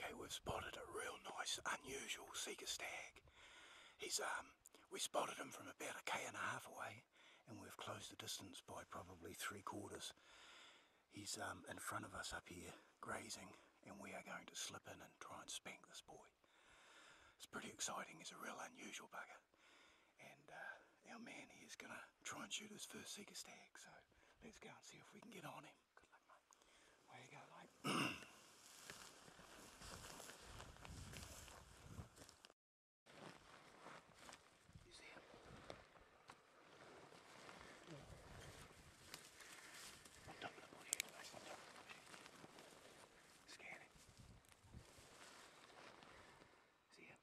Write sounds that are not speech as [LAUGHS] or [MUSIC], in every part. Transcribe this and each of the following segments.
Okay, we've spotted a real nice, unusual Sika stag. He's um, we spotted him from about a k and a half away, and we've closed the distance by probably three quarters. He's um, in front of us up here, grazing, and we are going to slip in and try and spank this boy. It's pretty exciting. He's a real unusual bugger, and uh, our man here is going to try and shoot his first Sika stag. So let's go and see if we can get on him. Good luck, mate. Where you go, mate? He's there. On top of the bush, mate. On top of the bush. Scan him. See him?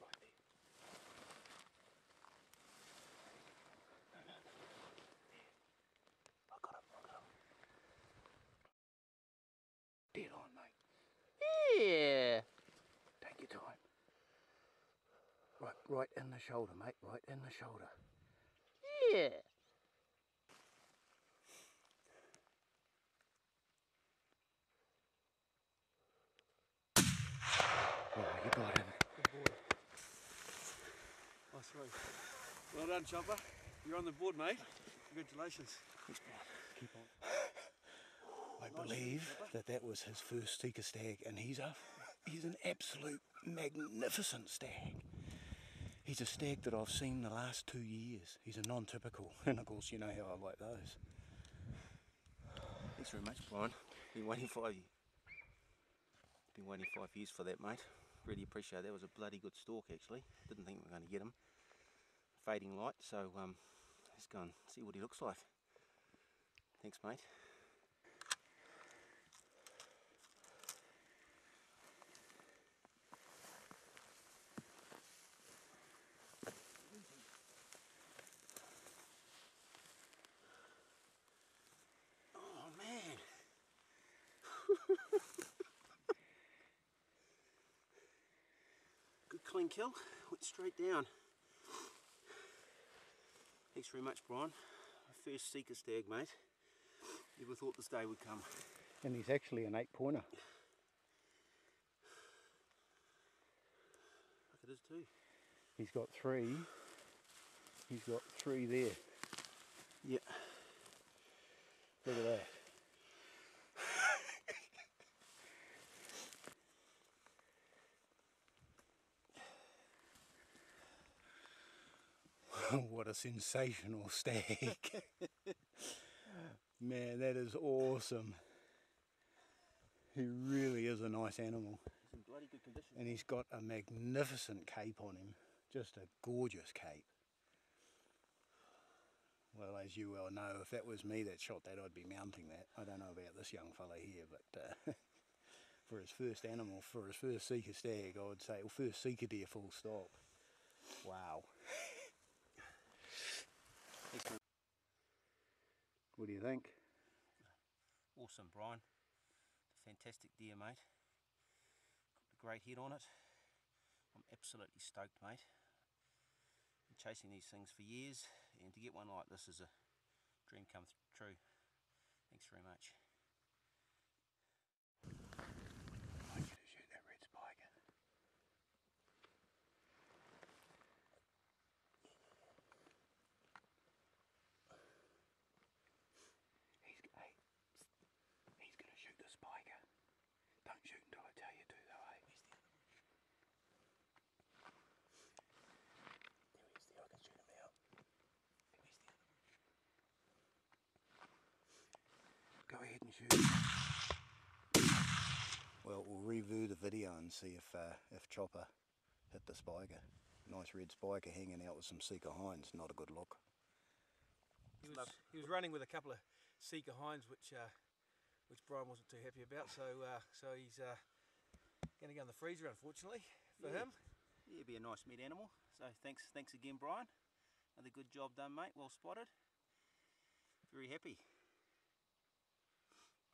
Right there. No, no, no. There. I got him, I got him. Dead on, mate. Yeah. Take your time. Right, right in the shoulder, mate. Right in the shoulder. Yeah. Oh, you got him. Good boy. Nice throw. Well done, Chopper. You're on the board, mate. Congratulations. Believe that that was his first Sika stag, and he's a he's an absolute magnificent stag. He's a stag that I've seen the last two years. He's a non-typical, [LAUGHS] and of course you know how I like those. Thanks very much, Brian. Been waiting five. Been waiting five years for that, mate. Really appreciate that. It was a bloody good stalk, actually. Didn't think we were going to get him. Fading light, so um, let's go and see what he looks like. Thanks, mate. Good kill. Went straight down. Thanks very much, Brian. My first Sika stag, mate. Never thought this day would come. And he's actually an eight-pointer. Look, it is too. He's got three. He's got three there. Yeah. Look at that. [LAUGHS] what a sensational stag. [LAUGHS] Man, that is awesome. He really is a nice animal. He's in bloody good condition. And he's got a magnificent cape on him. Just a gorgeous cape. Well, as you well know, if that was me that shot that, I'd be mounting that. I don't know about this young fella here, but uh, [LAUGHS] for his first animal, for his first Sika stag, I would say, well, first Sika deer full stop. Wow. Thanks very What do you think? Awesome, Brian. Fantastic deer, mate. Got a great head on it. I'm absolutely stoked, mate. Been chasing these things for years, and to get one like this is a dream come true. Thanks very much. I want you to shoot that red spiker. He's, hey, psst. he's going to shoot the spiker. Don't shoot until I tell you to, though, eh? He's the There he is there, I can shoot him out. He's the Go ahead and shoot. Well, we'll review the video and see if uh, if Chopper hit the spiker. Nice red spiker hanging out with some Sika hinds. Not a good look. He was, he was running with a couple of Sika hinds, which uh, which Brian wasn't too happy about. So uh, so he's uh, going to go in the freezer, unfortunately, for Yeah. him. Yeah, it'd be a nice meat animal. So thanks, thanks again, Brian. Another good job done, mate. Well spotted. Very happy.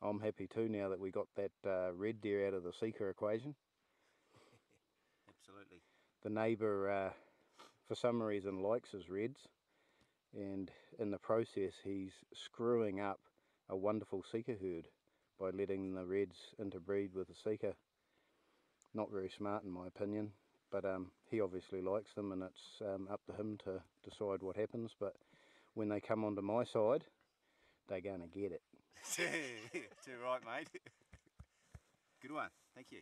I'm happy too now that we got that uh, red deer out of the Sika equation. [LAUGHS] Absolutely. The neighbour, uh, for some reason, likes his reds, and in the process, he's screwing up a wonderful Sika herd by letting the reds interbreed with the Sika. Not very smart in my opinion, but um, he obviously likes them and it's um, up to him to decide what happens. But when they come onto my side, they're going to get it. [LAUGHS] Too right, mate. [LAUGHS] Good one. Thank you.